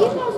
E nós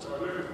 Lekker